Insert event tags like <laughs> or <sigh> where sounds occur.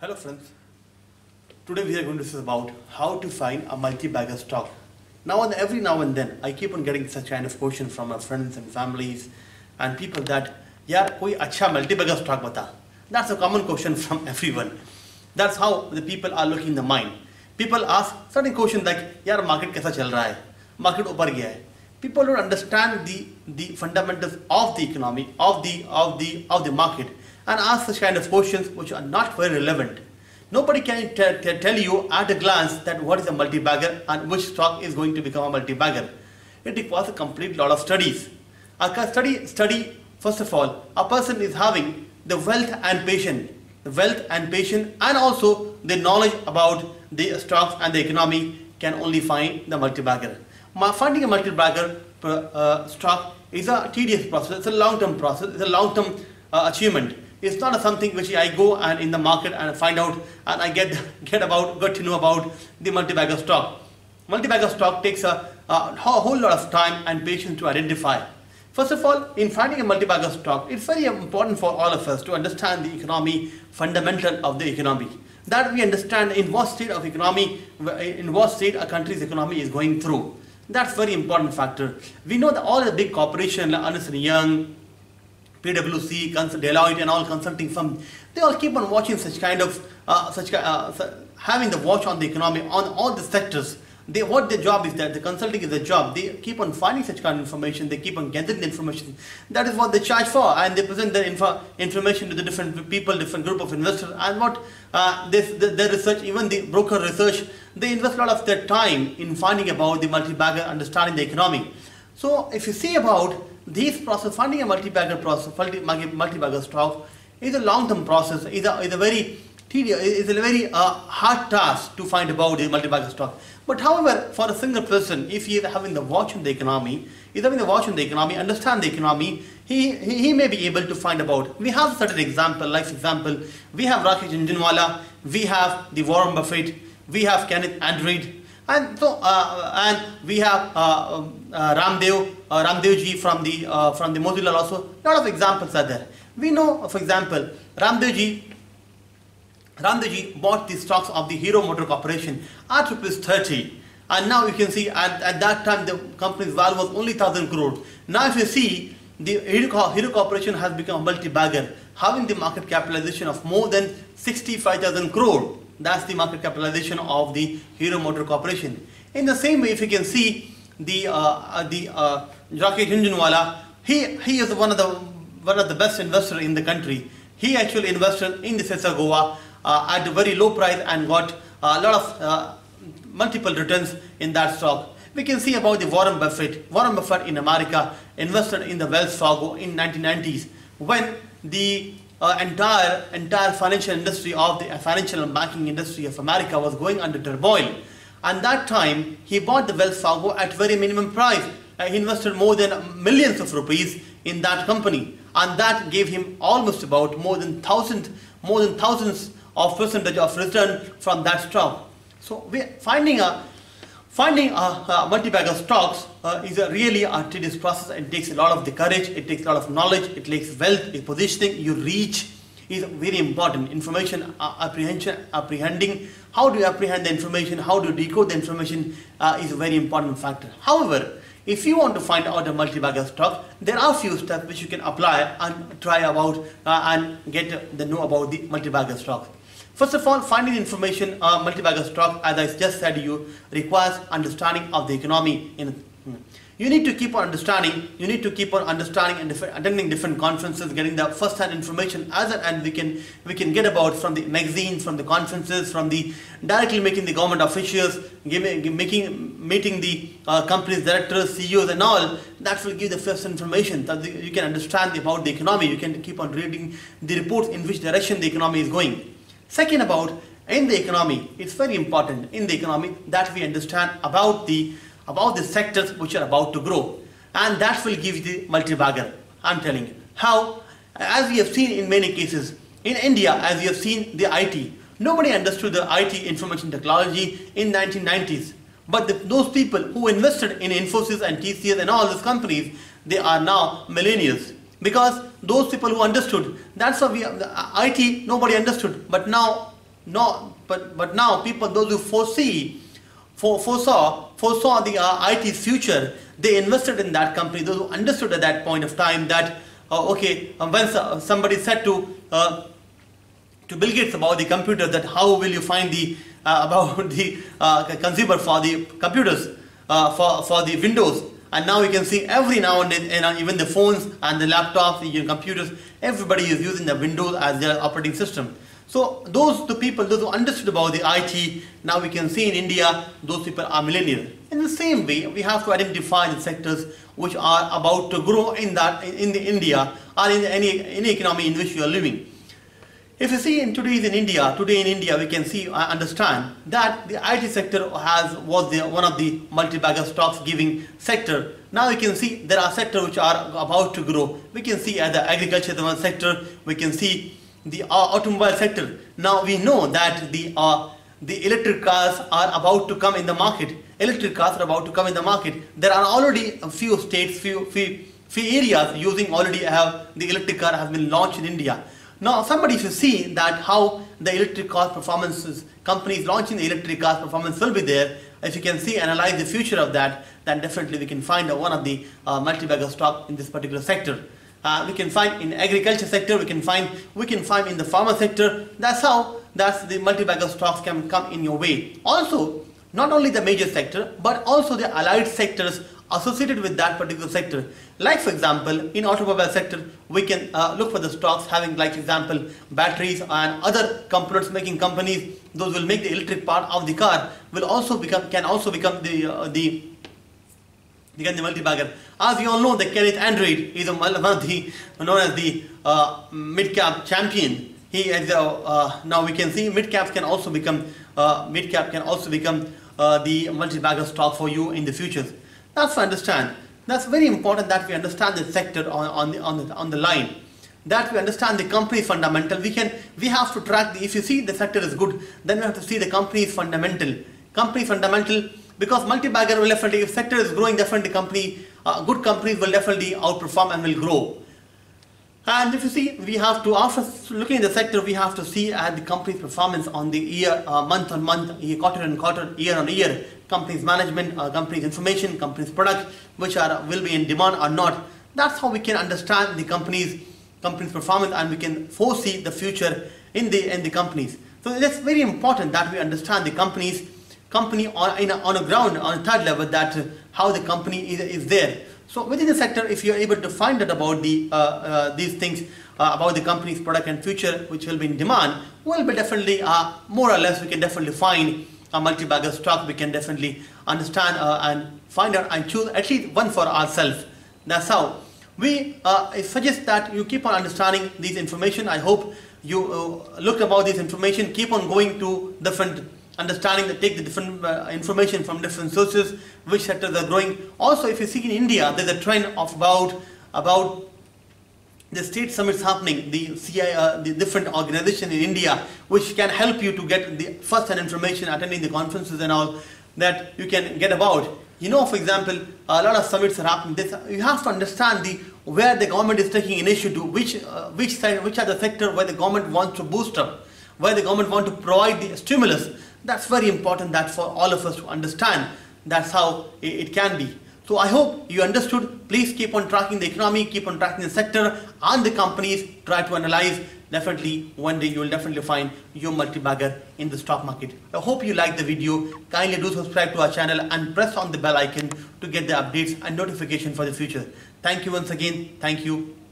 Hello friends, today we are going to discuss about how to find a multi-bagger stock. Now and every now and then I keep on getting such kind of question from my friends and families and people that yeah, koi acha multi-bagger stock bata. That's a common question <laughs> from everyone. That's how the people are looking in the mind. People ask certain questions like yeah, market kaisa chal raha hai? Market upar gaya hai. People don't understand the, the fundamentals of the economy, of the, of the, of the market and ask such kind of questions which are not very relevant. Nobody can tell you at a glance that what is a multi-bagger and which stock is going to become a multi-bagger. It requires a complete lot of studies. A study, study, first of all, a person is having the wealth and patience, the wealth and patience, and also the knowledge about the stocks and the economy can only find the multi-bagger. Finding a multi-bagger uh, stock is a tedious process. It's a long-term process. It's a long-term uh, achievement. It's not something which I go and in the market and find out and I get get about get to know about the multi-bagger stock. Multi-bagger stock takes a, a whole whole lot of time and patience to identify. First of all, in finding a multi-bagger stock, it's very important for all of us to understand the economy fundamental of the economy. That we understand in what state of economy, in what state a country's economy is going through. That's very important factor. We know that all the big corporations like Ernst Young, PwC, Deloitte, and all consulting firms, they all keep on watching such kind of uh, such uh, having the watch on the economy on all the sectors. They what their job is that the consulting is a job. They keep on finding such kind of information. They keep on gathering the information. That is what they charge for, and they present their info, information to the different people, different group of investors, and what uh, this the, their research, even the broker research, they invest a lot of their time in finding about the multi-bagger, understanding the economy. So if you see about these process, finding a multi-bagger process, multi- multi-bagger stock is a long-term process, is a, is a very tedious, is a very uh, hard task to find about the multi-bagger stock. But however, for a single person, if he is having the watch on the economy, is having the watch on the economy, understand the economy, he, he, he may be able to find about. We have certain example, like example, we have Rakesh Jhunjhunwala, we have the Warren Buffett, we have Kenneth Andrade, and so, uh, and we have uh, um, uh, Ramdev, uh, from the uh, from the Motilal also. A lot of examples are there. We know, for example, Ramdev ji, Ramdev ji bought the stocks of the Hero Motor Corporation at rupees 30. And now you can see at, at that time the company's value was only 1000 crore. Now if you see the Hero, Hero Corporation has become a multi-bagger, having the market capitalization of more than 65,000 crore. That's the market capitalization of the Hero Motor Corporation. In the same way, if you can see the uh, uh, the uh, Rakesh Jhunjhunwala, he he is one of the one of the best investor in the country. He actually invested in the Sesa Goa uh, at a very low price and got a lot of uh, multiple returns in that stock. We can see about the Warren Buffett. Warren Buffett in America invested in the Wells Fargo in 1990s when the uh, entire entire financial industry of the uh, financial and banking industry of America was going under turmoil. And that time he bought the Wells at very minimum price. Uh, he invested more than millions of rupees in that company, and that gave him almost about more than thousand more than thousands of percentage of return from that stock. So we finding a finding a, a multi-bagger stocks uh, is a really a tedious process. It takes a lot of the courage. It takes a lot of knowledge. It takes wealth, positioning, you reach is very important. Information uh, apprehension, apprehending. How do you apprehend the information? How do you decode the information uh, is a very important factor. However, if you want to find out a multi-bagger stock, there are few steps which you can apply and try about uh, and get the know about the multi-bagger stock. First of all, finding information uh, multi-bagger stock, as I just said to you, requires understanding of the economy. In, you need to keep on understanding, you need to keep on understanding and different, attending different conferences, getting the first-hand information as and, and we can we can get about from the magazines, from the conferences, from the directly making the government officials, giving, making meeting the uh, company's directors, CEOs and all, that will give the first information that the, you can understand about the economy, you can keep on reading the reports in which direction the economy is going. Second about in the economy, it's very important in the economy that we understand about the about the sectors which are about to grow, and that will give the multi-bagger. I'm telling you. How, as we have seen in many cases in India, as we have seen the IT. Nobody understood the IT information technology in 1990s, but the, those people who invested in Infosys and TCS and all these companies, they are now millennials. Because those people who understood that's why we the IT nobody understood. But now no, but, but now people, those who foresee, for, foresaw, foresaw the uh, IT future, they invested in that company. Those who understood at that point of time that, uh, okay, um, when somebody said to, uh, to Bill Gates about the computer that how will you find the, uh, <laughs> about the uh, consumer for the computers, uh, for, for the Windows, and now you can see every now and then, even the phones and the laptops, the computers, everybody is using the Windows as their operating system. So those the people, those who understood about the IT, now we can see in India, those people are millennials. In the same way, we have to identify the sectors which are about to grow in that in the India or in any any economy in which you are living. If you see in today's in India, today in India, we can see, I understand that the IT sector has was the, one of the multi-bagger stocks giving sector. Now we can see there are sectors which are about to grow. We can see at the agriculture the one sector, we can see the uh, automobile sector. Now we know that the uh, the electric cars are about to come in the market. Electric cars are about to come in the market. There are already a few states, few few few areas using already have the electric car has been launched in India. Now somebody should see that how the electric car performances, companies launching the electric car performance will be there. If you can see, analyze the future of that, then definitely we can find one of the uh, multi-bagger stock in this particular sector. Uh, we can find in agriculture sector, we can find, we can find in the farmer sector. That's how that's the multi-bagger stocks can come in your way. Also, not only the major sector, but also the allied sectors associated with that particular sector. Like for example, in automobile sector, we can uh, look for the stocks having like example, batteries and other components making companies, those will make the electric part of the car, will also become, can also become the, uh, the the multi-bagger. As you all know, the Kenneth Andrade is one of the, known as the uh, mid-cap champion. He is, uh, uh, now we can see mid-caps can also become, uh, mid-cap can also become the multi-bagger stock for you in the futures. That's to understand. That's very important that we understand the sector on, on, the, on, the, on the line. That we understand the company fundamental. We can we have to track the if you see the sector is good, then we have to see the company is fundamental. Company fundamental because multi-bagger will definitely if sector is growing definitely company uh, good companies will definitely outperform and will grow. And if you see, we have to, after looking at the sector, we have to see at the company's performance on the year, uh, month on month, year, quarter on quarter, year on year, company's management, uh, company's information, company's product, which are will be in demand or not. That's how we can understand the company's company's performance and we can foresee the future in the in the companies. So it's very important that we understand the company's company on, in a, on a ground, on a third level, that how the company is, is there. So within the sector, if you are able to find out about the uh, uh, these things uh, about the company's product and future, which will be in demand, will be definitely uh, more or less we can definitely find a multi-bagger stock. We can definitely understand uh, and find out and choose at least one for ourselves. That's how we uh, suggest that you keep on understanding these information. I hope you look about this information. Keep on going to different understanding that take the different uh, information from different sources, which sectors are growing. Also, if you see in India, there's a trend of about about the state summits happening, the CI, uh, the different organization in India, which can help you to get the first-hand information, attending the conferences and all that you can get about. You know, for example, a lot of summits are happening. This, you have to understand the where the government is taking initiative, which uh, which side, which are the sector where the government wants to boost up, where the government want to provide the stimulus that's very important that for all of us to understand. That's how it can be. So I hope you understood. Please keep on tracking the economy, keep on tracking the sector and the companies. Try to analyze. Definitely, one day you will definitely find your multi-bagger in the stock market. I hope you liked the video. Kindly do subscribe to our channel and press on the bell icon to get the updates and notification for the future. Thank you once again. Thank you.